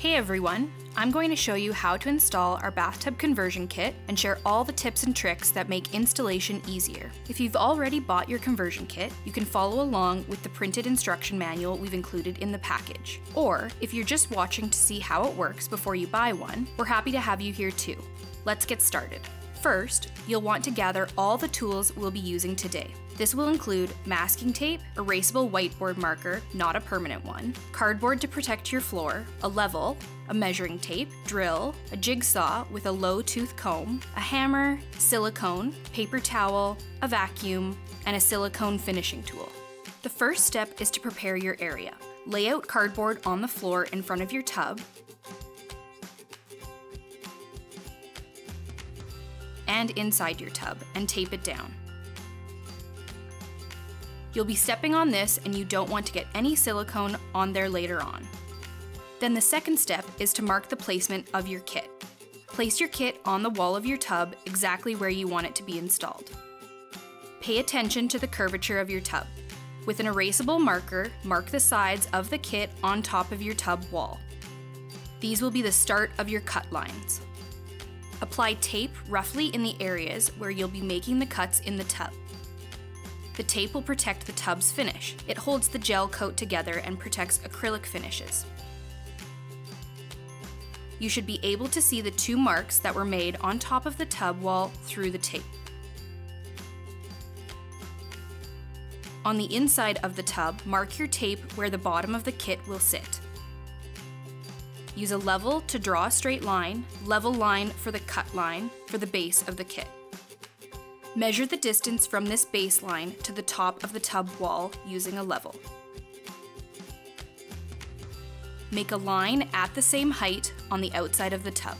Hey everyone! I'm going to show you how to install our bathtub conversion kit and share all the tips and tricks that make installation easier. If you've already bought your conversion kit, you can follow along with the printed instruction manual we've included in the package. Or, if you're just watching to see how it works before you buy one, we're happy to have you here too. Let's get started. First, you'll want to gather all the tools we'll be using today. This will include masking tape, erasable whiteboard marker, not a permanent one, cardboard to protect your floor, a level, a measuring tape, drill, a jigsaw with a low tooth comb, a hammer, silicone, paper towel, a vacuum, and a silicone finishing tool. The first step is to prepare your area. Lay out cardboard on the floor in front of your tub and inside your tub and tape it down. You'll be stepping on this and you don't want to get any silicone on there later on. Then the second step is to mark the placement of your kit. Place your kit on the wall of your tub exactly where you want it to be installed. Pay attention to the curvature of your tub. With an erasable marker, mark the sides of the kit on top of your tub wall. These will be the start of your cut lines. Apply tape roughly in the areas where you'll be making the cuts in the tub. The tape will protect the tub's finish. It holds the gel coat together and protects acrylic finishes. You should be able to see the two marks that were made on top of the tub wall through the tape. On the inside of the tub, mark your tape where the bottom of the kit will sit. Use a level to draw a straight line, level line for the cut line for the base of the kit. Measure the distance from this baseline to the top of the tub wall using a level. Make a line at the same height on the outside of the tub.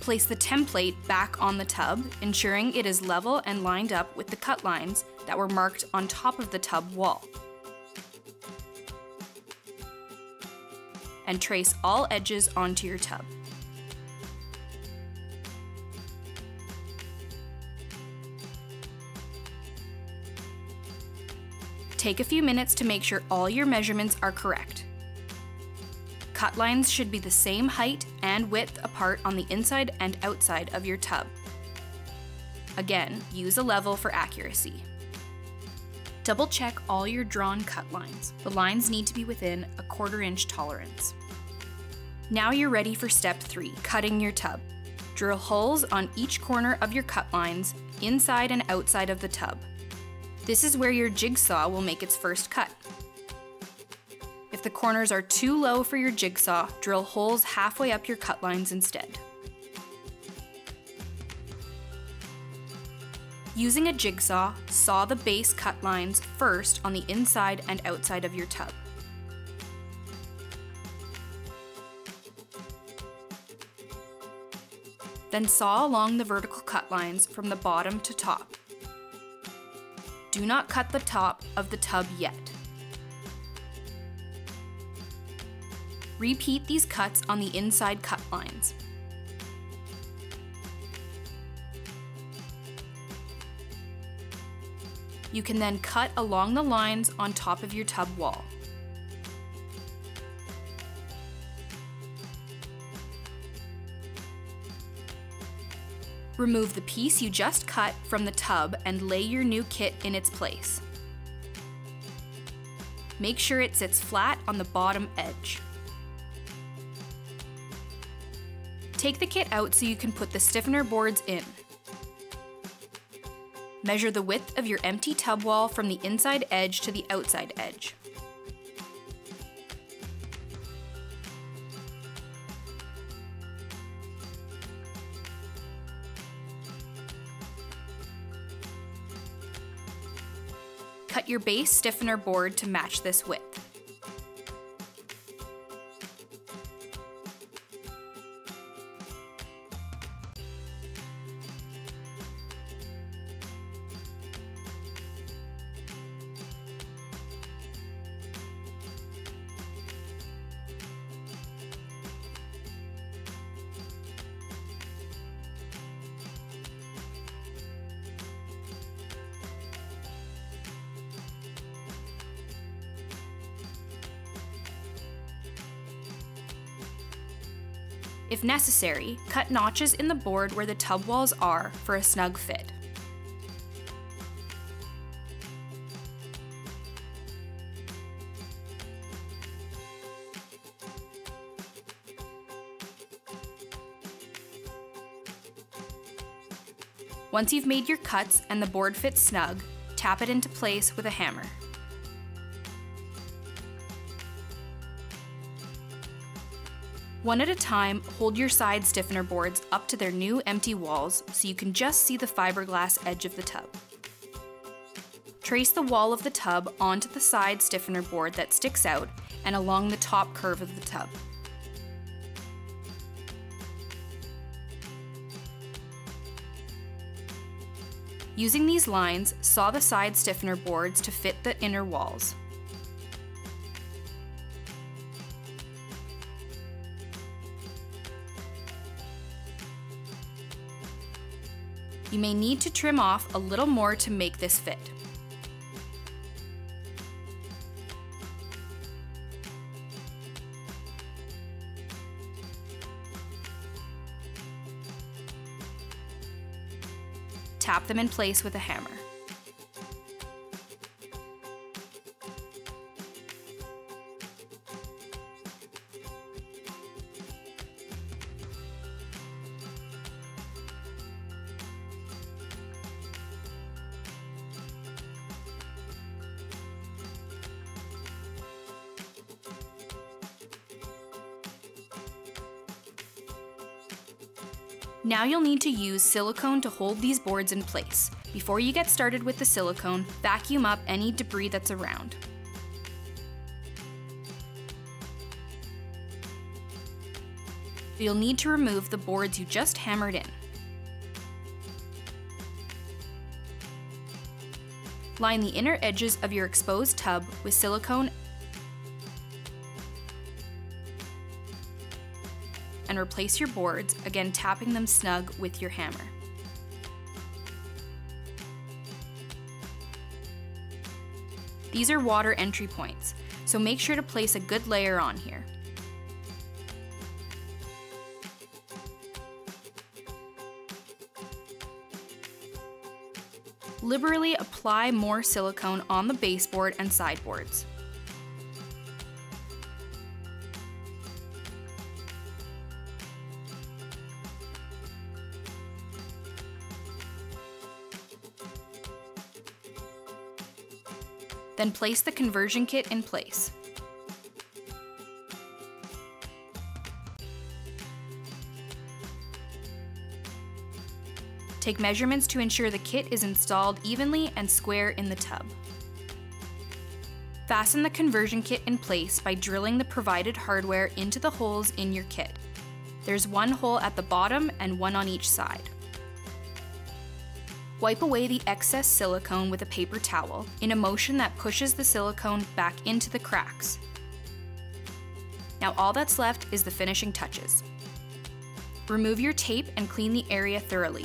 Place the template back on the tub, ensuring it is level and lined up with the cut lines that were marked on top of the tub wall. and trace all edges onto your tub. Take a few minutes to make sure all your measurements are correct. Cut lines should be the same height and width apart on the inside and outside of your tub. Again, use a level for accuracy. Double check all your drawn cut lines. The lines need to be within a quarter inch tolerance. Now you're ready for step three, cutting your tub. Drill holes on each corner of your cut lines, inside and outside of the tub. This is where your jigsaw will make its first cut. If the corners are too low for your jigsaw, drill holes halfway up your cut lines instead. Using a jigsaw, saw the base cut lines first on the inside and outside of your tub. Then saw along the vertical cut lines from the bottom to top. Do not cut the top of the tub yet. Repeat these cuts on the inside cut lines. You can then cut along the lines on top of your tub wall. Remove the piece you just cut from the tub and lay your new kit in its place. Make sure it sits flat on the bottom edge. Take the kit out so you can put the stiffener boards in. Measure the width of your empty tub wall from the inside edge to the outside edge. Cut your base stiffener board to match this width. If necessary, cut notches in the board where the tub walls are for a snug fit. Once you've made your cuts and the board fits snug, tap it into place with a hammer. One at a time, hold your side stiffener boards up to their new empty walls so you can just see the fiberglass edge of the tub. Trace the wall of the tub onto the side stiffener board that sticks out and along the top curve of the tub. Using these lines, saw the side stiffener boards to fit the inner walls. You may need to trim off a little more to make this fit. tap them in place with a hammer. Now you'll need to use silicone to hold these boards in place. Before you get started with the silicone, vacuum up any debris that's around. You'll need to remove the boards you just hammered in. Line the inner edges of your exposed tub with silicone and replace your boards, again tapping them snug with your hammer. These are water entry points, so make sure to place a good layer on here. Liberally apply more silicone on the baseboard and sideboards. Then place the conversion kit in place. Take measurements to ensure the kit is installed evenly and square in the tub. Fasten the conversion kit in place by drilling the provided hardware into the holes in your kit. There's one hole at the bottom and one on each side. Wipe away the excess silicone with a paper towel in a motion that pushes the silicone back into the cracks. Now all that's left is the finishing touches. Remove your tape and clean the area thoroughly.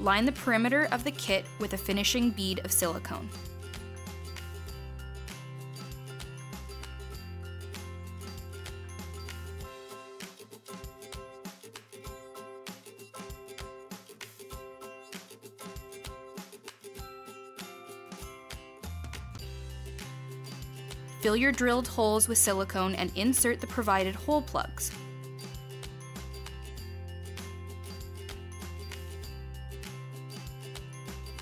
Line the perimeter of the kit with a finishing bead of silicone. Fill your drilled holes with silicone and insert the provided hole plugs.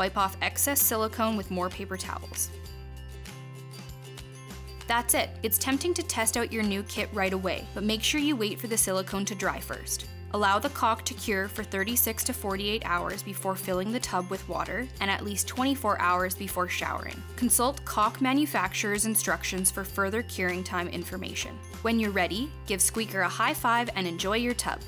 Wipe off excess silicone with more paper towels. That's it. It's tempting to test out your new kit right away, but make sure you wait for the silicone to dry first. Allow the caulk to cure for 36 to 48 hours before filling the tub with water and at least 24 hours before showering. Consult caulk manufacturer's instructions for further curing time information. When you're ready, give Squeaker a high five and enjoy your tub.